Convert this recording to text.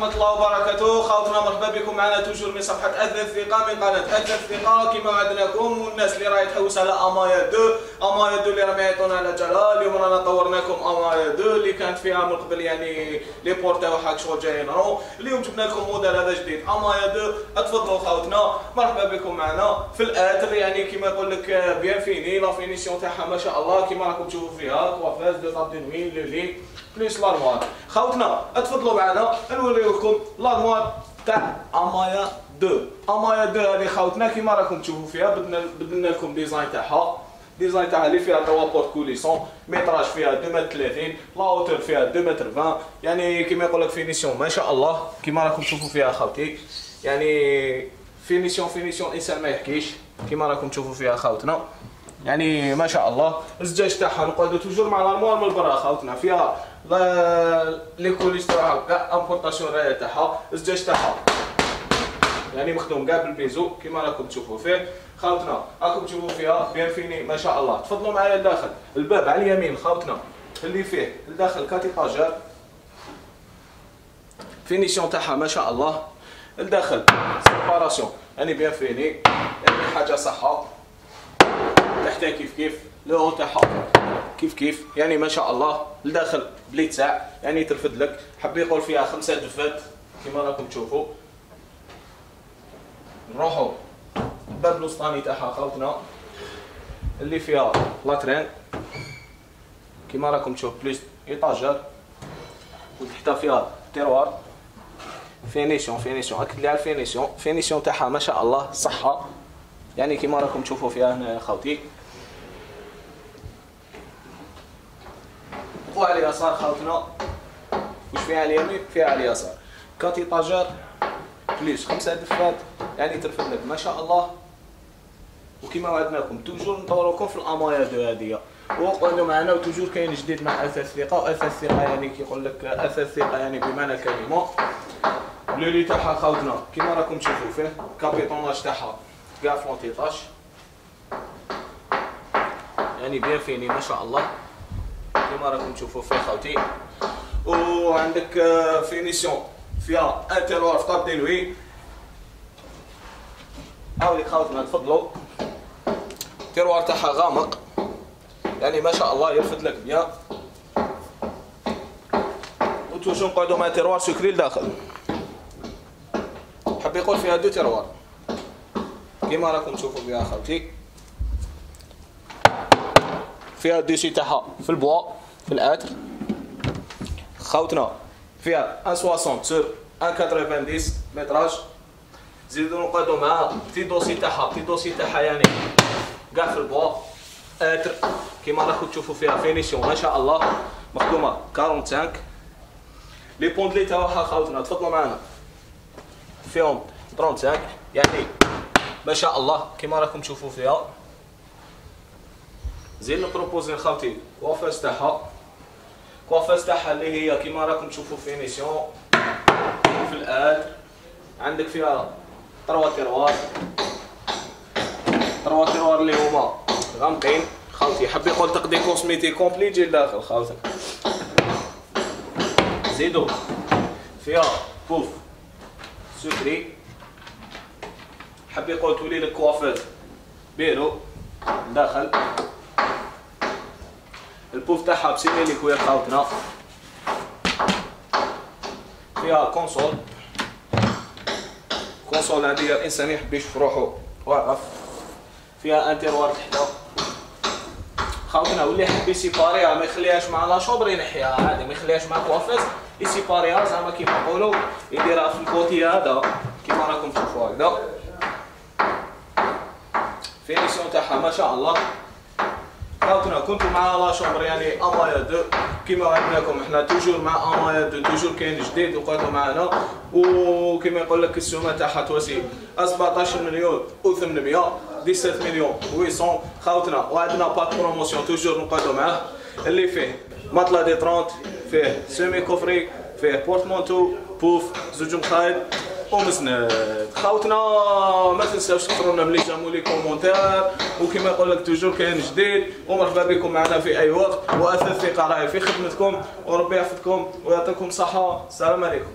ورحمة الله وبركاته. خوتنا مرحبا بكم معنا toujours من صفحة أثاث الثقة من قناة أثاث الثقة. كما وعدناكم والناس اللي راهي تحوس على أمايا deux. أمايا deux اللي راهم يعيطونا على جلال. اليوم رانا طورناكم أمايا deux اللي كانت فيها من قبل يعني les portes تاعها شغل جايين. رو اليوم جبنا لكم موديل هذا جديد. أمايا deux تفضلوا خوتنا مرحبا بكم معنا. في l'hêtre يعني كما يقول لك bien fini la finition تاعها ما شاء الله. كما راكم تشوفوا فيها coiffeuse deux tables de nuit le lit plus l'armoire خوتنا تفضلوا معنا. نوريكم l'armoire تاع امايا 2 امايا 2 هذه خوتنا كيما راكم تشوفوا فيها بدنا بدلنا لكم design تاعها design تاعها اللي فيها trois portes coulissantes métrage فيها 2 متر 30 la hauteur فيها 2 متر 20 يعني كيما يقول لك finition ما شاء الله كيما راكم تشوفوا فيها خوتي يعني finition finition الانسان ما يحكيش كيما راكم تشوفوا فيها خوتنا. يعني ما شاء الله. الزجاج تاعها نقعدوا toujours مع الأرموار من البرا خوتنا فيها les coulisses تاعها كاع importation راهي تاعها. الزجاج تاعها. يعني مخدوم كاع بال biseau كيما راكم تشوفوا فيه. خاوتنا راكم تشوفوا فيها bien fini ما شاء الله. تفضلوا معايا لداخل. الباب على اليمين خاوتنا. اللي فيه لداخل quatre étagères finition تاعها ما شاء الله. لداخل سيباراسيون يعني بيان فيني يعني حاجة صحة. تحتها كيف كيف؟ لو تاعها كيف كيف؟ يعني ما شاء الله لداخل بلي تاع يعني ترفد لك. حب يقول فيها خمسة دفات كما راكم تشوفوا. نروحوا الباب الوسطاني تاعها خوتنا اللي فيها لاترين كما راكم تشوف بليس ايطاجر وتحتها فيها tiroir. finition finition أكد لي على ال finition finition تاعها ما شاء الله صحة. يعني كما راكم تشوفوا فيها هنا يا خوتي. وعلى اليسار خوتنا واش فيها على اليمين؟ فيها على اليسار. quatre étagères plus. خمسة دفات يعني لك. ما شاء الله. وكما وعدناكم toujours نطوروكم في الامايا deux هادية. وقعدوا معنا و toujours كاين جديد مع أثاث ثقه واثاث ثقه يعني كيقول لك أثاث ثقه يعني بمعنى الكلمة. le lit تاعها خوتنا كما راكم تشوفوا فيه capitonnage تاعها. كاع ف l'anti-tache يعني bien fini ما شاء الله. كما راكم تشوفوا فيه خوتي وعندك finition فيها un tiroir في table de nuit هاوليك خوتنا تفضلوا ال tiroir تاعها غامق يعني ما شاء الله يرفد لك bien و toujours نقعدو مع tiroir secret لداخل حب يقول فيها deux tiroirs كيما راكم تشوفوا بها خوتي فيها ال dossier تاعها في ال bois في l'hêtre. خوتنا فيها 160 sur 190 متراج. زيدو نقعدو مع تي دوسي تاعها تي دوسي تاعها يعني كاع في البوا أتر. كيما راكم تشوفوا فيها فينيسيون ما شاء الله. مخدومة 45 لي بوندلي تاعها خاوتنا تفضلوا معنا فيهم 35 يعني ما شاء الله. كيما راكم تشوفوا فيها. زين نبروبوزي خاوتي كوافاز تاعها. coiffeuse تاعها اللي هي كيما راكم تشوفوا finition في الاد عندك فيها trois tiroirs. trois tiroirs اللي هما غامقين خاوتي حب يقول تقضي cosmétique complet جي لداخل خاوتي زيدو. فيها pouf. secret حب يقول تولي لك coiffeuse bureau. داخل. البوف تاعها ب similicuir يا خاوتنا. فيها console. console هذه الانسان يحب يشوف روحو واقف. فيها un tiroir تحتا خاوتنا واللي يحب يسيباريها ما يخليهاش مع la chambre ينحيها عادي ما يخليهاش مع coiffeuse يسيباريها زعما كيما نقولوا يديرها في ال côté هذا. كيما راكم تشوفوا هكذا. finition تاعها ما شاء الله. خاوتنا كنتو مع la chambre يعني امايا deux كيما عندناكم إحنا toujours مع امايا deux toujours كاين جديد وقعدوا معنا وكيما يقول لك السومه تاعها تواسي 17 مليون و800 17 مليون و800 خاوتنا وعندنا pack promotion toujours نقعدوا معاه اللي فيه matelas D 30 فيه semi couvre-lit فيه porte-manteau pouf زوج مخايد ومسند خاوتنا ما تنساوش تخطرونا م les j'aime و les commentaires وكما يقول لك toujours كاين جديد ومرحبا بكم معنا في اي وقت واثاث الثقه راهي في خدمتكم وربي يحفظكم ويعطيكم الصحه السلام عليكم